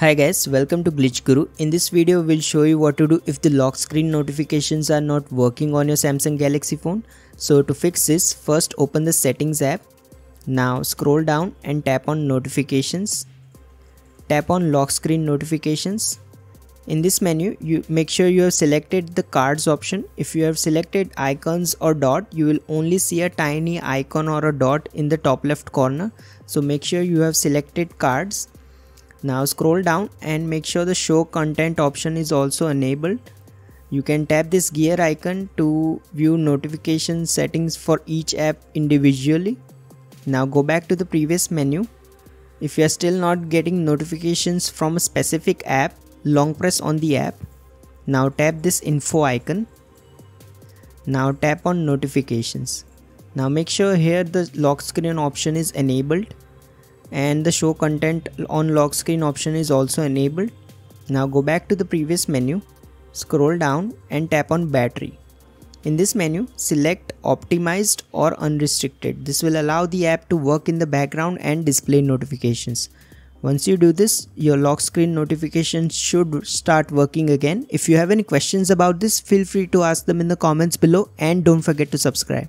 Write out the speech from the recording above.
Hi guys, welcome to Glitch Guru. In this video, we'll show you what to do if the lock screen notifications are not working on your Samsung Galaxy phone. So to fix this, first open the settings app. Now scroll down and tap on notifications. Tap on lock screen notifications. In this menu, you make sure you have selected the cards option. If you have selected icons or dot, you will only see a tiny icon or a dot in the top left corner. So make sure you have selected cards now scroll down and make sure the show content option is also enabled. You can tap this gear icon to view notification settings for each app individually. Now go back to the previous menu. If you are still not getting notifications from a specific app, long press on the app. Now tap this info icon. Now tap on notifications. Now make sure here the lock screen option is enabled and the show content on lock screen option is also enabled. Now go back to the previous menu, scroll down and tap on battery. In this menu, select optimized or unrestricted. This will allow the app to work in the background and display notifications. Once you do this, your lock screen notifications should start working again. If you have any questions about this, feel free to ask them in the comments below and don't forget to subscribe.